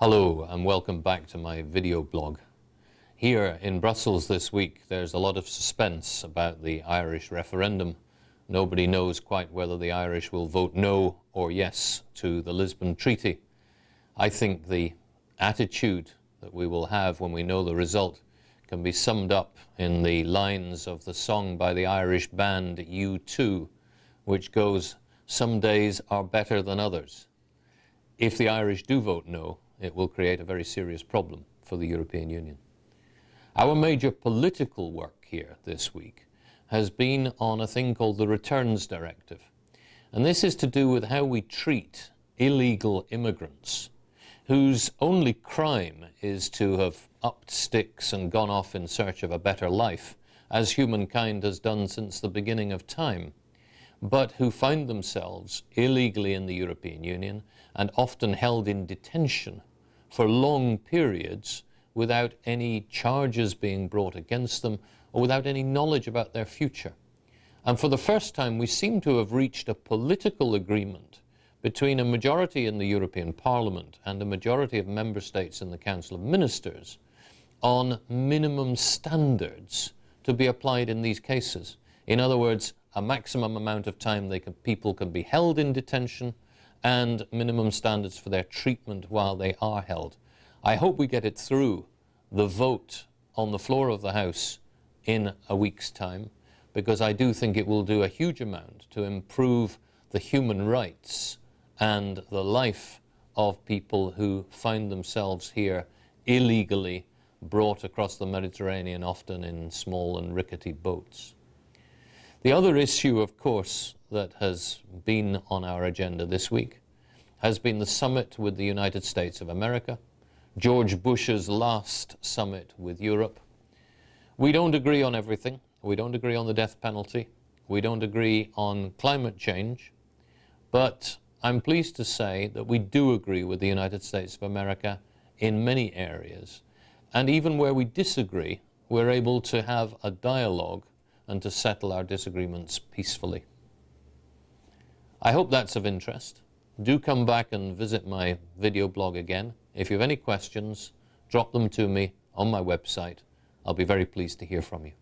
Hello and welcome back to my video blog. Here in Brussels this week there's a lot of suspense about the Irish referendum. Nobody knows quite whether the Irish will vote no or yes to the Lisbon Treaty. I think the attitude that we will have when we know the result can be summed up in the lines of the song by the Irish band U2, which goes, Some days are better than others. If the Irish do vote no, it will create a very serious problem for the European Union. Our major political work here this week has been on a thing called the Returns Directive. And this is to do with how we treat illegal immigrants whose only crime is to have upped sticks and gone off in search of a better life, as humankind has done since the beginning of time, but who find themselves illegally in the European Union and often held in detention for long periods without any charges being brought against them or without any knowledge about their future. And for the first time, we seem to have reached a political agreement between a majority in the European Parliament and a majority of member states in the Council of Ministers on minimum standards to be applied in these cases. In other words, a maximum amount of time can, people can be held in detention and minimum standards for their treatment while they are held. I hope we get it through the vote on the floor of the House in a week's time because I do think it will do a huge amount to improve the human rights and the life of people who find themselves here illegally brought across the Mediterranean, often in small and rickety boats. The other issue, of course, that has been on our agenda this week has been the summit with the United States of America, George Bush's last summit with Europe. We don't agree on everything. We don't agree on the death penalty. We don't agree on climate change. But I'm pleased to say that we do agree with the United States of America in many areas. And even where we disagree, we're able to have a dialogue and to settle our disagreements peacefully. I hope that's of interest. Do come back and visit my video blog again. If you have any questions, drop them to me on my website. I'll be very pleased to hear from you.